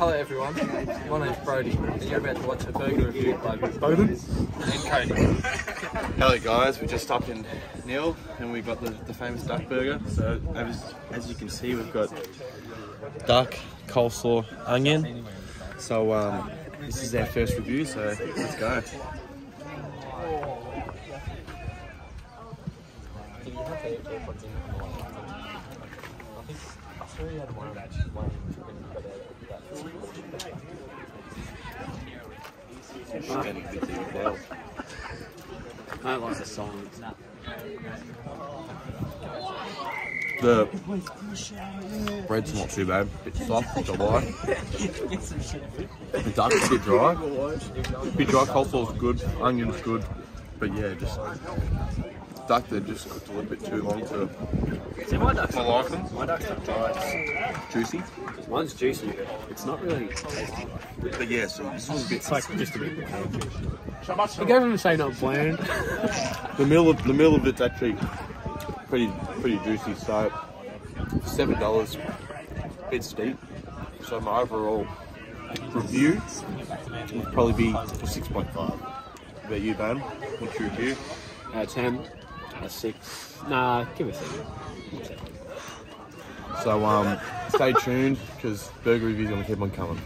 Hello everyone, my name's Brody and you're about to watch a burger review by Bowden and Cody. Hello guys, we just stopped in Nhill and we got the, the famous duck burger. So as, as you can see we've got duck, coleslaw, onion. So um, this is our first review, so let's go. I like the song. The bread's not too bad, bit soft, it's alright. The duck's a bit dry. bit dry, coleslaw's good, onion's good, but yeah, just duck that just cooked a little bit too long to See, my duck's my liking. my duck's not dry. Juicy. Mine's juicy. It's not really tasty. But yeah, so this was a bit It's like just a bit bland. You go from saying not bland. The middle of the middle of it's actually pretty pretty juicy. So seven dollars, bit steep. So my overall review would probably be a six point five. About you, Ben? What's your review? Out of 10, a 6. Nah, give it a 7. So um, stay tuned because burger reviews gonna keep on coming.